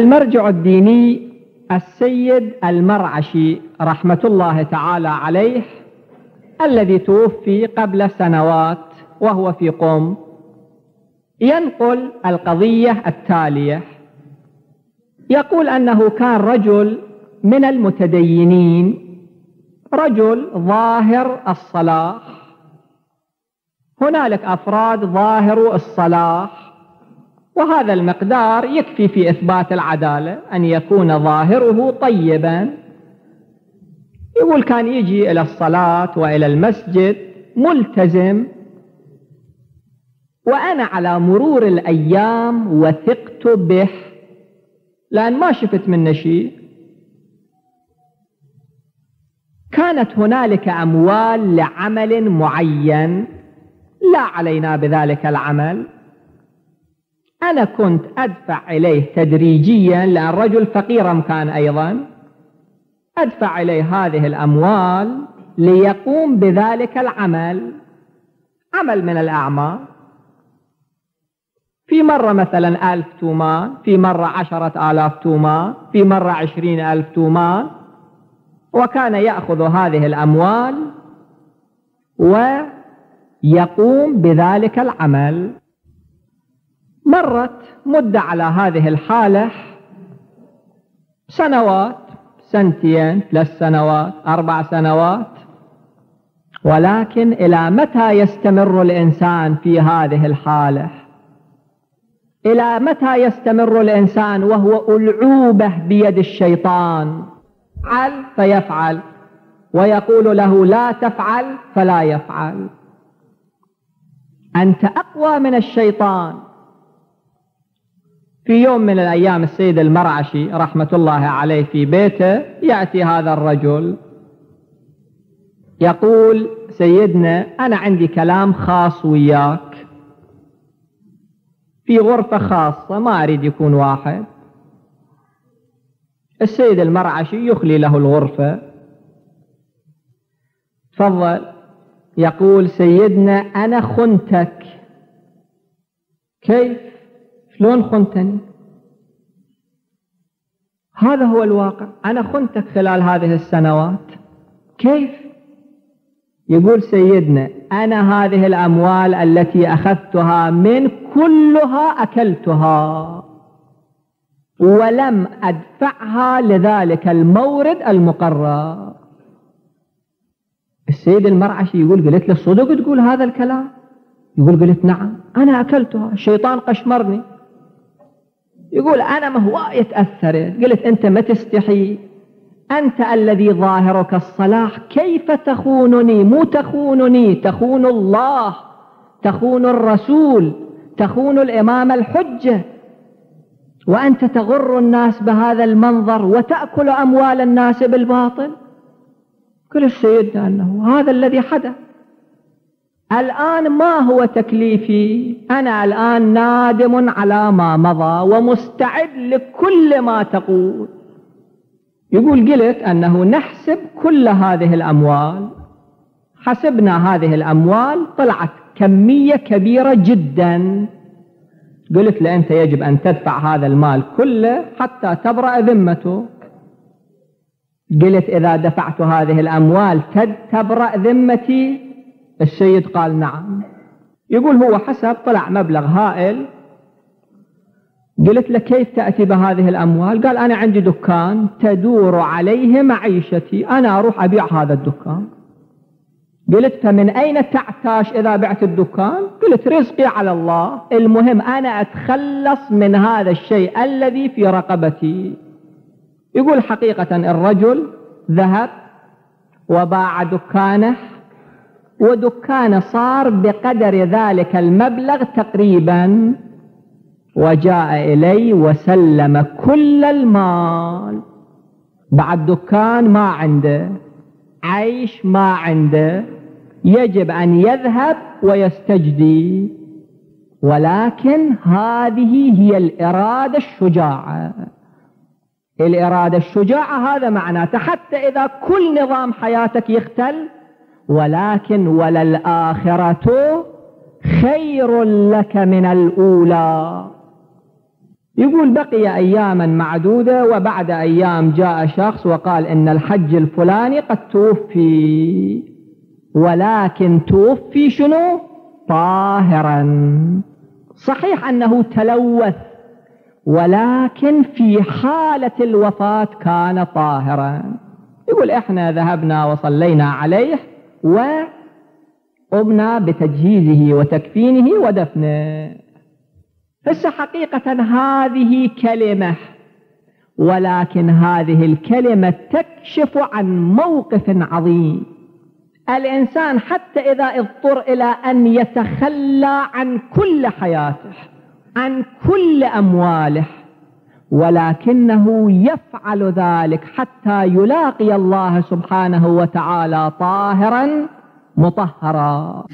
المرجع الديني السيد المرعشي رحمة الله تعالى عليه الذي توفي قبل سنوات وهو في قم ينقل القضية التالية. يقول أنه كان رجل من المتدينين رجل ظاهر الصلاح. هنالك أفراد ظاهر الصلاح وهذا المقدار يكفي في إثبات العدالة أن يكون ظاهره طيبا. يقول كان يجي إلى الصلاة وإلى المسجد ملتزم. وأنا على مرور الأيام وثقت به لأن ما شفت منه شيء. كانت هنالك أموال لعمل معين لا علينا بذلك العمل. أنا كنت أدفع إليه تدريجيا لأن رجل فقيرا كان أيضا. أدفع إليه هذه الأموال ليقوم بذلك العمل عمل من الأعمال في مرة مثلا ألف تومان في مرة عشرة آلاف تومان في مرة عشرين ألف تومان. وكان يأخذ هذه الأموال ويقوم بذلك العمل. مرت مدة على هذه الحالة سنوات سنتين ثلاث سنوات أربع سنوات. ولكن إلى متى يستمر الإنسان في هذه الحالة؟ إلى متى يستمر الإنسان وهو ألعوبة بيد الشيطان؟ فعل فيفعل. ويقول له لا تفعل فلا يفعل. أنت أقوى من الشيطان. في يوم من الأيام السيد المرعشي رحمة الله عليه في بيته يأتي هذا الرجل يقول سيدنا أنا عندي كلام خاص وياك. في غرفة خاصة ما أريد يكون واحد. السيد المرعشي يخلي له الغرفة. تفضل. يقول سيدنا أنا خنتك. كيف؟ شلون خنتني. هذا هو الواقع. أنا خنتك خلال هذه السنوات. كيف؟ يقول سيدنا أنا هذه الأموال التي أخذتها من كلها أكلتها ولم أدفعها لذلك المورد المقرر. السيد المرعشي يقول قلت له صدق تقول هذا الكلام؟ يقول قلت نعم أنا أكلتها. الشيطان قشمرني. يقول أنا ما هواية تأثرت قلت أنت ما تستحي. أنت الذي ظاهرك الصلاح. كيف تخونني؟ مو تخونني تخون الله تخون الرسول تخون الإمام الحجة. وأنت تغر الناس بهذا المنظر وتأكل أموال الناس بالباطل؟ كل السيد أنه هذا الذي حدث. الآن ما هو تكليفي؟ أنا الآن نادم على ما مضى ومستعد لكل ما تقول. يقول قلت أنه نحسب كل هذه الأموال. حسبنا هذه الأموال طلعت كمية كبيرة جدا. قلت له أنت يجب أن تدفع هذا المال كله حتى تبرأ ذمته. قلت إذا دفعت هذه الأموال تبرأ ذمتي السيد قال نعم. يقول هو حسب طلع مبلغ هائل. قلت له كيف تأتي بهذه الأموال؟ قال أنا عندي دكان تدور عليه معيشتي أنا أروح أبيع هذا الدكان. قلت فمن أين تعتاش إذا بعت الدكان؟ قلت رزقي على الله. المهم أنا أتخلص من هذا الشيء الذي في رقبتي. يقول حقيقة الرجل ذهب وباع دكانه ودكانه صار بقدر ذلك المبلغ تقريبا وجاء إلي وسلم كل المال. بعد دكان ما عنده عيش ما عنده يجب أن يذهب ويستجدي. ولكن هذه هي الإرادة الشجاعة. الإرادة الشجاعة هذا معناته حتى إذا كل نظام حياتك يختل ولكن وللآخرة خير لك من الأولى. يقول بقي أياما معدودة وبعد أيام جاء شخص وقال إن الحج الفلاني قد توفي ولكن توفي شنو؟ طاهرا. صحيح أنه تلوث ولكن في حالة الوفاة كان طاهرا. يقول إحنا ذهبنا وصلينا عليه وقمنا بتجهيزه وتكفينه ودفنه. بس حقيقة هذه كلمة ولكن هذه الكلمة تكشف عن موقف عظيم. الإنسان حتى إذا اضطر إلى أن يتخلى عن كل حياته عن كل أمواله ولكنه يفعل ذلك حتى يلاقي الله سبحانه وتعالى طاهرا مطهرا.